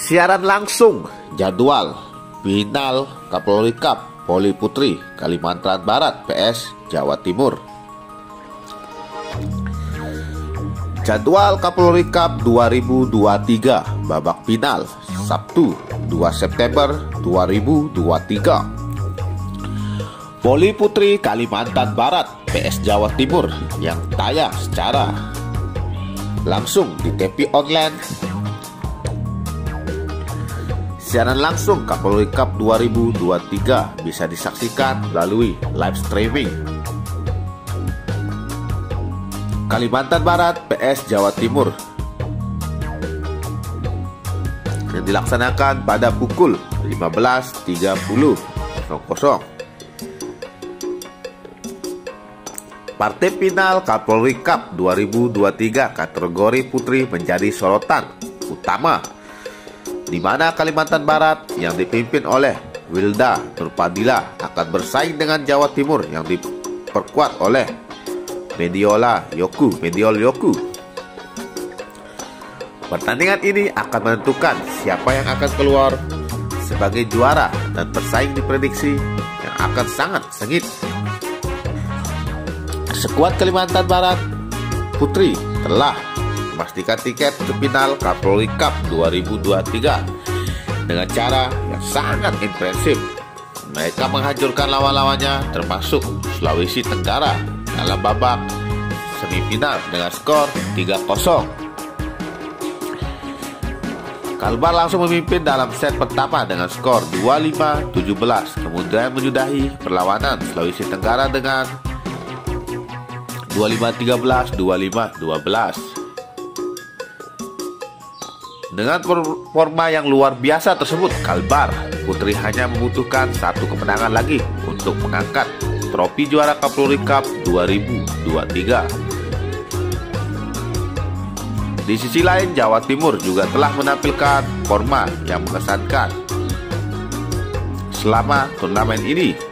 Siaran langsung jadwal final Kapolri Cup Poli Putri Kalimantan Barat PS Jawa Timur. Jadwal Kapolri Cup 2023 babak final Sabtu 2 September 2023. Poli Putri Kalimantan Barat PS Jawa Timur yang tayang secara langsung di TV online Siaran langsung Kapolri Cup 2023 bisa disaksikan melalui live streaming. Kalimantan Barat PS Jawa Timur. Yang dilaksanakan pada pukul 15.30 Partai final Kapolri Cup 2023 kategori putri menjadi sorotan utama di mana Kalimantan Barat yang dipimpin oleh Wilda Nurpadila akan bersaing dengan Jawa Timur yang diperkuat oleh Mediola Yoku, Mediol Yoku. Pertandingan ini akan menentukan siapa yang akan keluar sebagai juara dan bersaing diprediksi yang akan sangat sengit. Sekuat Kalimantan Barat Putri telah memastikan tiket ke final Kapolri Cup 2023 dengan cara yang sangat impresif. Mereka menghancurkan lawan-lawannya termasuk Sulawesi Tenggara dalam babak semifinal dengan skor 3-0. Kalbar langsung memimpin dalam set pertama dengan skor 25-17, kemudian menyudahi perlawanan Sulawesi Tenggara dengan 25-13, 25-12. Dengan performa yang luar biasa tersebut, Kalbar Putri hanya membutuhkan satu kemenangan lagi untuk mengangkat trofi juara Kapolri Cup 2023. Di sisi lain, Jawa Timur juga telah menampilkan forma yang mengesankan selama turnamen ini